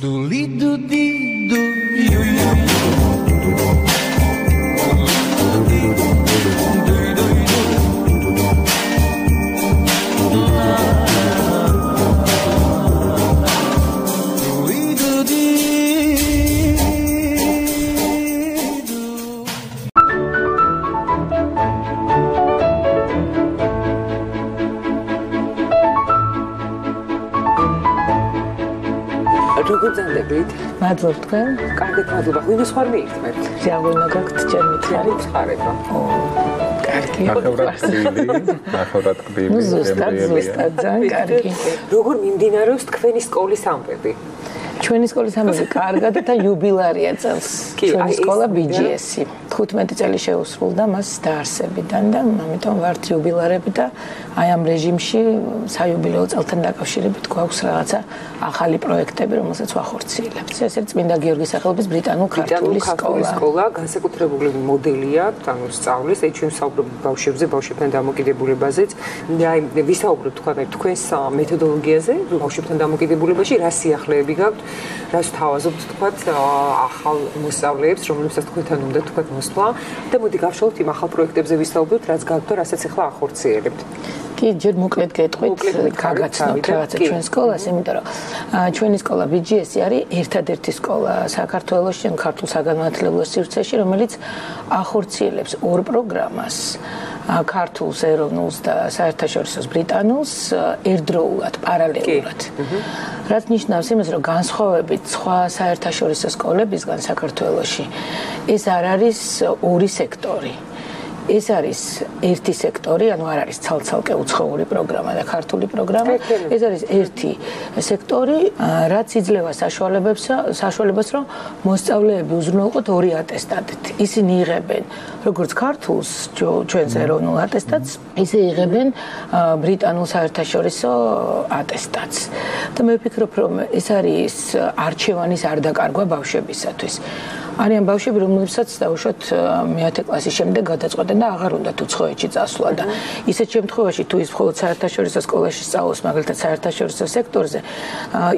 do lido, dido, iu, iu, iu. მოგზანდებით. მადლობ თქვენ. კარგად მადლობა. ვინოს ხარ მიირთმევთ? ზიაღვინა გაქვთ ჯერ მითხარი წყარება. კარგი. ახლა ტკბილი, ახლა ტკბილი. ნუ ზუსტად ზუსტად ძალიან კარგი. როგორ მიმდინარეობს თქვენი სკოლის ამბები? ჩვენი სკოლის ამბები კარგად და იუბილარია წელს. ჩვენი სკოლა BGS-ი. 15 წელი შეუსრულდა მას დაარსებიდან და ამიტომ ვართ იუბილარები და აი ამ რეჟიმში საიუბილეო წელთან დაკავშირებით გვაქვს რაღაცა ახალი პროექტები, რომელსაც ვახორციელებთ. ეს არის წმინდა გიორგის სახელობის ბრიტანულ ქართული სკოლა. სკოლა განსაკუთრებული მოდელია, ანუ სწავლის, ეს ჩვენ საუბრობთ ბავშვებზე, ბავშვებთან დამოკიდებულებაზეც. აი ვისაუბროთ თქვა თქვენს მეთოდოლოგიაზე, ბავშვებთან დამოკიდებულებაში რა სიახლეები გაქვთ, რა თავაზობთ თქვა ახალ მოსწავლეებს, რომლებსაც თქვენთან უნდა თქვა მოსვლა და მოდი გავშალოთ იმ ახალ პროექტებზე ვისაუბროთ, რაც გაქვთ და რასაც ახლა ახორციელებთ. კი, ჯერ მოკლედ გეტყვით, გაგაცნობთ რაღაცა ჩვენ სკოლას, იმიტომ რომ ჩვენი სკოლა BGS არის ერთადერთი სკოლა საქართველოს შენ ქართულ საგანმანათლებლო სივრცეში, რომელიც ახორციელებს ორ პროგრამას. ქართულს, ეროვნულს და საერთაშორისო ბრიტანულს ერთდროულად, პარალელურად. რაც ნიშნავს იმას, რომ განსხვავებით სხვა საერთაშორისო სკოლებისგან საქართველოში, ეს არ არის ორი სექტორი. ეს არის ერთი სექტორი, ანუ არ არის ცალ-ცალკე უცხოური პროგრამა და ქართული პროგრამა. ეს არის ერთი სექტორი, რაც იძლევა საშუალებებს, საშუალებას, რომ მოსწავლეები უზრუნველყოთ ორი ატესტატით. ისინი იღებენ როგორც ქართულს, ჩვენს ეროვნულ ატესტატს, ისე იღებენ ბრიტანულ საერთაშორისო ატესტატს. და მე ვფიქრობ, რომ ეს არის არჩევანის არ დაკარგვა ბავშვებისათვის. არიან ბავშვები, რომლებსაც დაუშვათ მე-10 კლასის შემდეგ გადაწყვეტენ და აღარ უნდათ უცხოეთში წასვლა და ისეთ შემთხვევაში თუ ის მხოლოდ საერთაშორისო სკოლაში სწავლობს, მაგალითად საერთაშორისო სექტორზე,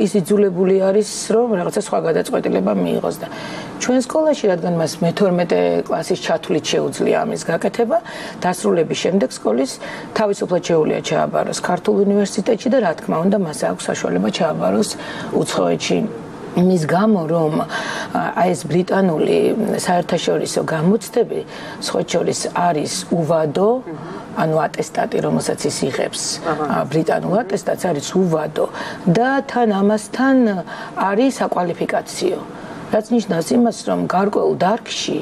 ის იძულებული არის, რომ რაღაცა სხვა გადაწყვეტილება მიიღოს და ჩვენ სკოლაში, რადგან მას მე-12 კლასის ჩათვლით შეუძლია ამის გაკეთება, დასრულების შემდეგ სკოლის თავისუფლად შეუძლია ჩააბაროს ქართულ უნივერსიტეტში და რა თქმა უნდა, მას აქვს საშუალება ჩააბაროს უცხოეთში. იმის გამო რომ აი ეს ბრიტანული საერთაშორისო გამოცდები სხვაჩორის არის უვადო ანუ ატესტატი რომელსაც ის იღებს. ბრიტანულ ატესტატს არის უვადო და თან ამასთან არის საკვალიფიკაციო. რაც ნიშნავს იმას რომ გარკვეულ დარგში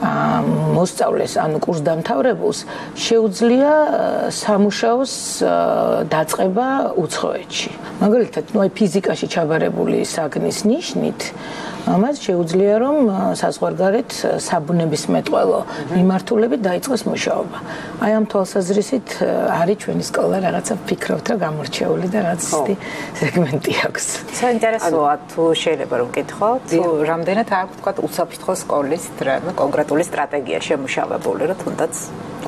მოსწავლეს ანუ კურსდამთავრებულს შეუძლია სამუშაოს დაწყება უცხოეთში. მაგალითად, ნუ აი ფიზიკაში ჩაბარებული საგნის ნიშნით ამას შეუძლია რომ საზღვარგარეთ საბუნების მეტყველო მიმართულებით დაიწყოს მუშაობა. აი ამ თვალსაზრისით არის ჩვენი სკოლა რაღაცა ფიქრობთ რა გამორჩეული და რაც ისეთი სეგმენტი აქვს. საინტერესოა თუ შეიძლება რომ გითხო, თუ რამდენად აქვს თქვა უსაფრთხო სკოლის კონკრეტული სტრატეგია შემუშავებული, რომ თუნდაც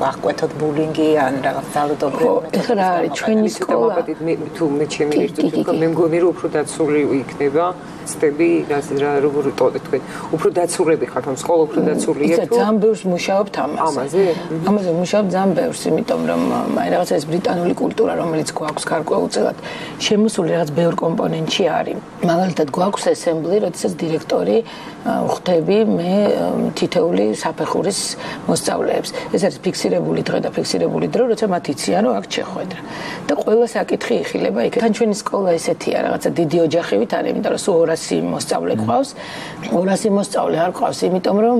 აღკვეთოთ ბულინგი ან რაღაც ძალადობრივი ეხლა რა არის ჩვენი სკოლა? მე თუ მე ჩემი ერთად მე მგონი რომ უფრო დაცული იქნება ცდები რა როგორ ტოდე თქვენ უფრო დაცულები ხართ ამ სკოლა უფრო დაცულია თუ? ძალიან ბევრს მუშაობთ ამაზე? ამაზე ამაზე მუშაობ ძალიან ბევრს იმიტომ რომ აი რაღაც ეს ბრიტანული კულტურა რომელიც გვაქვს გარკვეულწილად შემოსული რაღაც ბევრ კომპონენტში არის. მაგალითად გვაქვს ესემბლი როდესაც დირექტორი ხვდები მე თითეული საფეხურის მოსწავლეებს. ეს არის ფიქსირებული დღე და ფიქსირებული დრო როცა მათ იციან რომ აქ შეხვედრა. და ყველა საკითხი იხილება იქ. თან ჩვენი სკოლა ესეთია რაღაცა დიდი ოჯახივით არის იმიტომ რომ სულ 200 მოსწავლე ყავს. 200 მოსწავლე არ ყავს იმიტომ რომ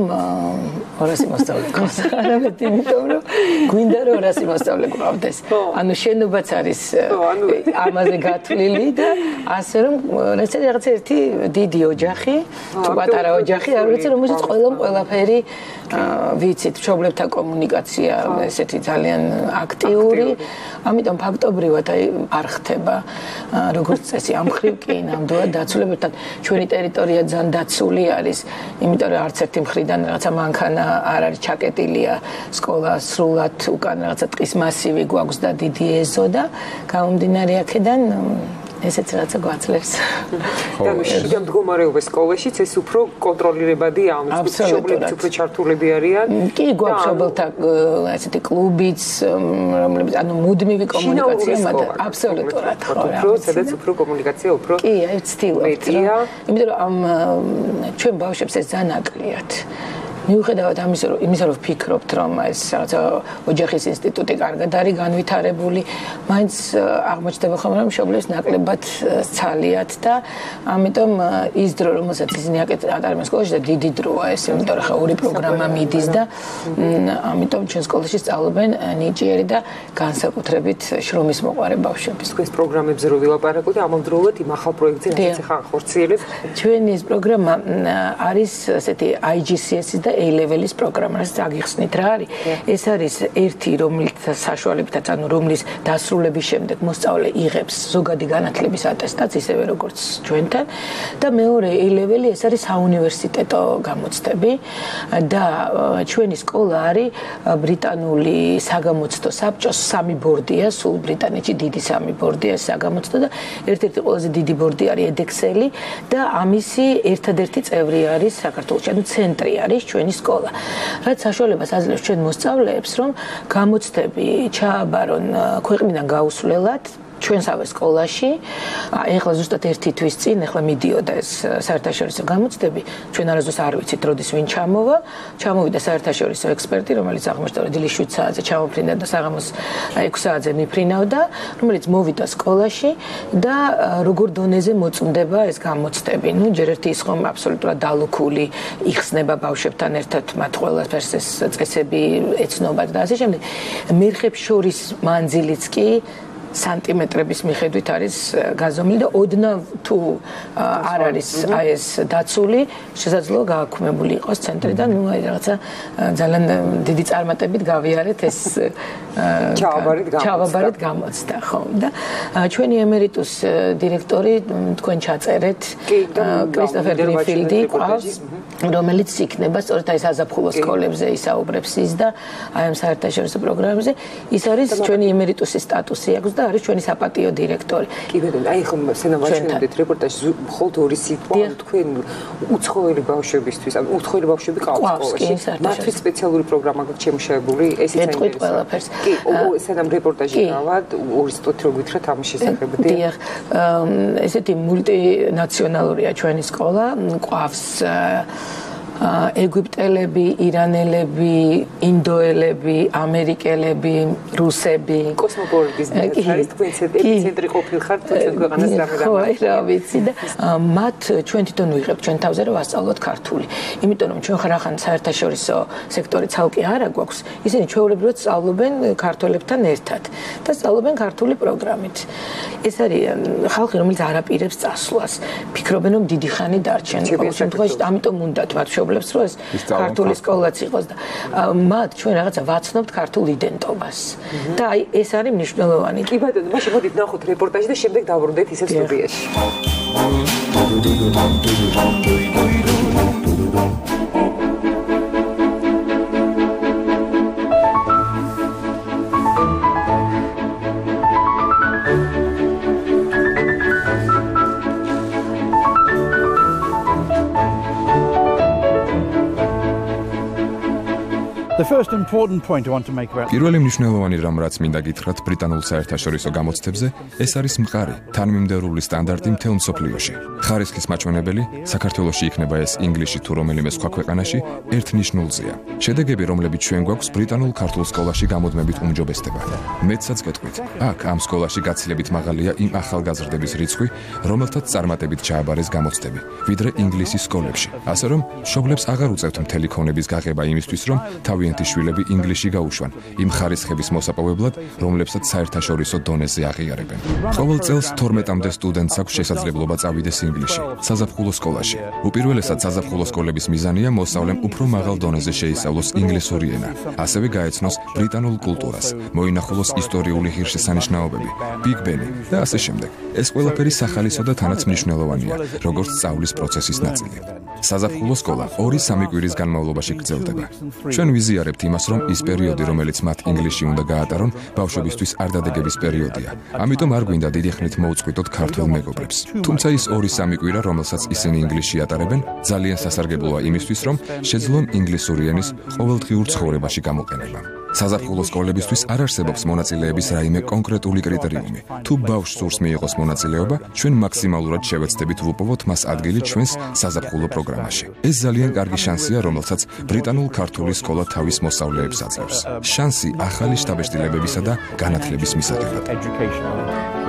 200 მოსწავლე ყავს. არამედ იმიტომ რომ გვინდა რომ 200 მოსწავლე ყავდეს. ანუ შენობაც არის ამაზე გათვლილი და ასე რომ ეს რაღაც ერთი დიდი ოჯახი თუ პატარა ოჯახი არ ვიცი რომელსაც ყველამ ყველაფერი ვიცით მშობლებთან კომუნიკაცია ესეთი ძალიან აქტიური ამიტომ ფაქტობრივად აი არ ხდება როგორც წესი ამ ხრივ კი ნამდვილად დაცულებებთან. ჩვენი ტერიტორია ძალიან დაცული არის იმიტომ რომ არც ერთი მხრიდან რაღაცა მანქანა არ არის ჩაკეტილია სკოლა სრულად უკან რაღაცა ტყის მასივი გვაქვს და დიდი ეზო და გამომდინარე აქედან ესეც რაცა გვაძლევს. და შიდა მდგომარეობა სკოლაშიც ეს უფრო კონტროლირებადი ამის შობლებით უფრო ჩართულები არიან. კი გვაქვს შობელთა ესეთი კლუბიც, რომლებიც ანუ მუდმივი კომუნიკაცია მათ აბსოლუტურად ხო რა. უფრო სადაც უფრო კომუნიკაცია უფრო კი, აი ვცდილობთ რა. იმიტომ რომ ამ ჩვენ ბავშვებს ეს ძალიან აკლიათ. მიუხედავად ამისა, რომ იმისა რომ ვფიქრობთ, რომ ეს რაღაცა ოჯახის ინსტიტუტი კარგად არის განვითარებული, მაინც აღმოჩნდება ხომ რომ მშობლებს ნაკლებად ცალიათ და ამიტომ ის დრო რომელსაც ისინი აკეთებენ სკოლაში და დიდი დროა ეს, იმიტომ რომ ხაური პროგრამა მიდის და ამიტომ ჩვენ სკოლაში სწავლობენ ნიჭიერი და განსაკუთრებით შრომის მოყარე ბავშვები. ეს პროგრამებზე რო ვილაპარაკოთ, ამავდროულად იმ ახალ პროექტზე რაც ახლა ხორციელებს. ჩვენი ეს პროგრამა არის ასეთი IGCSE-ის და A-level-ის პროგრამა, რაც აგიხსნით რა არის. ეს არის ერთი რომელიც საშუალებითაც, ანუ რომლის დასრულების შემდეგ მოსწავლე იღებს ზოგადი განათლების ატესტატს, ისევე როგორც ჩვენთან და მეორე A-level-ი ეს არის საუნივერსიტეტო გამოცდები. და ჩვენი სკოლა არის ბრიტანული საგამოცდო საბჭოს სამი ბორდია, სულ ბრიტანეთში დიდი სამი ბორდია საგამოცდო და ერთ-ერთი ყველაზე დიდი ბორდი არის EDEXEL-ი და ამისი ერთადერთი წევრი არის საქართველოს, ანუ ცენტრი არის ჩვენი სკოლა. რაც საშუალებას აძლევს ჩვენ მოსწავლეებს, რომ გამოცდები ჩააბარონ ქვეყნიდან გაუსვლელად ჩვენსავე სკოლაში. ეხლა ზუსტად ერთი თვის წინ, ეხლა მიდიოდა ეს საერთაშორისო გამოცდები. ჩვენ არასდროს არ ვიცით, როდის ვინ ჩამოვა. ჩამოვიდა საერთაშორისო ექსპერტი, რომელიც აღმოჩნდა, დილის 7 საათზე ჩამოფრინდა და საღამოს 6 საათზე მიფრინავდა, რომელიც მოვიდა სკოლაში და როგორ დონეზე მოწმდება ეს გამოცდები. ну, ჯერ ერთი ის ხომ აბსოლუტურად დალუქული იხსნება ბავშვებთან ერთად მათ ყველაფერს ეს წესები ეცნობათ და ასე შემდეგ. მერხებს შორის მანძილიც კი სანტიმეტრების მიხედვით არის გაზომილი და ოდნავ თუ არ არის აი ეს დაცული შესაძლოა გააქმებული იყოს ცენტრიდან. ნუ აი რაღაცა ძალიან დიდი წარმატებით გავიარეთ ეს ჩავაბარით გამოცდა. ჩავაბარით გამოცდა ხო და ჩვენი ემერიტუს დირექტორი თქვენ ჩაწერეთ კრისტოფერ გრიფილდი ყავს რომელიც იქნება სწორედ აი საზაფხულო სკოლებზე ისაუბრებს ის და აი ამ საერთაშორისო პროგრამებზე ის არის ჩვენი ემერიტუსის სტატუსი აქვს და და არის ჩვენი საპატიო დირექტორი. კი ბატონო, აი ხომ სენა ვაჩვენებთ რეპორტაჟი მხოლოდ ორი სიტყვა თქვენ უცხოელი ბავშვებისთვის, ანუ უცხოელი ბავშვები ყავთ სკოლაში. მათთვის სპეციალური პროგრამა გაქვს შემოშებული, ესეც არის. ეტყვით ყველაფერს. კი, სენა რეპორტაჟი გავად ორი სიტყვით რო გითხრათ ამის შესახებ. დიახ, ესეთი მულტინაციონალურია ჩვენი სკოლა, ყავს ეგვიპტელები, ირანელები, ინდოელები, ამერიკელები, რუსები, კოსმოპოლიტიზმის არის თქვენ ცენტრი ყოფილ ხართ თქვენ ქვეყანას რამე ხო, რა ვიცი და მათ ჩვენ თვითონ ვიღებთ ჩვენ თავზე რომ ვასწავლოთ ქართული. იმიტომ რომ ჩვენ ხარახან საერთაშორისო სექტორი ცალკე არა გვაქვს. ისინი ჩვეულებრივად სწავლობენ ქართველებთან ერთად და სწავლობენ ქართული პროგრამით. ეს არის ხალხი რომელიც არაპირებს წასვლას. ფიქრობენ რომ დიდი ხანი დარჩენ. ყოველ შემთხვევაში ამიტომ უნდათ მათ მშობლებს რო ეს ქართული სკოლაც იყოს და მათ ჩვენ რაღაცა ვაცნობთ ქართულ იდენტობას. და აი ეს არის მნიშვნელოვანი. კი ბატონო მაშინ მოდით ნახოთ რეპორტაჟი და შემდეგ დავბრუნდეთ ისე სტუდიაში პირველი მნიშვნელოვანი რამ რაც მინდა გითხრათ ბრიტანულ საერთაშორისო გამოცდებზე, ეს არის მყარი, თანმიმდევრული სტანდარტი მთელ მსოფლიოში. ხარისხის მაჩვენებელი საქართველოსი იქნება ეს ინგლისში თუ რომელიმე სხვა ქვეყანაში ერთ ნიშნულზეა. შედეგები, რომლებიც ჩვენ გვაქვს ბრიტანულ ქართულ სკოლაში გამოდმებით უმჯობესდება. მეცაც გეტყვით, აქ ამ სკოლაში გაცილებით მაღალია იმ ახალგაზრდების რიცხვი, რომელთაც წარმატებით ჩააბარეს გამოცდები, ვიდრე ინგლისის სკოლებში. ასე რომ, მშობლებს აღარ უწევთ მთელი ქონების გაღება იმისთვის, რომ თავი სტუდენტის შვილები ინგლისში გაუშვან იმ ხარისხების მოსაპოვებლად, რომლებსაც საერთაშორისო დონეზე აღიარებენ. ყოველ წელს 12-მდე სტუდენტს აქვს შესაძლებლობა წავიდეს ინგლისში, საზაფხულო სკოლაში. უპირველესად საზაფხულო სკოლების მიზანია მოსწავლემ უფრო მაღალ დონეზე შეისწავლოს ინგლისური ენა, ასევე გაეცნოს ბრიტანულ კულტურას, მოინახულოს ისტორიული ღირსშესანიშნაობები, ბიგ ბენი და ასე შემდეგ. ეს ყველაფერი სახალისო და თანაც მნიშვნელოვანია, როგორც სწავლის პროცესის ნაწილი. საზაფხულო სკოლა 2-3 კვირის განმავლობაში გრძელდება. ჩვენ ვიზიარებთ იმას, რომ ის პერიოდი, რომელიც მათ ინგლისში უნდა გაატარონ, ბავშვებისთვის არ დადეგების პერიოდია. ამიტომ არ გვინდა დიდი ხნით მოუწყვიტოთ ქართულ მეგობრებს. თუმცა ის 2-3 კვირა, რომელსაც ისინი ინგლისში ატარებენ, ძალიან სასარგებლოა იმისთვის, რომ შეძლონ ინგლისური ენის ყოველდღიურ ცხოვრებაში გამოყენება. საზაფხულო სკოლებისთვის არ არსებობს მონაწილეების რაიმე კონკრეტული კრიტერიუმი. თუ ბავშვს სურს მიიღოს მონაწილეობა, ჩვენ მაქსიმალურად შევეცდებით ვუპოვოთ მას ადგილი ჩვენს საზაფხულო პროგრამაში. ეს ძალიან კარგი შანსია, რომელსაც ბრიტანულ-ქართული სკოლა თავის მოსწავლეებს აძლევს. შანსი ახალი შტაბეშტილებებისა და განათლების მისაღებად.